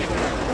Yeah.